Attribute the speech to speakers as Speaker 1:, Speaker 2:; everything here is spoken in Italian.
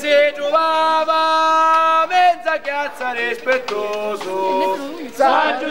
Speaker 1: si trovava mezza chiazza rispettoso. Saggio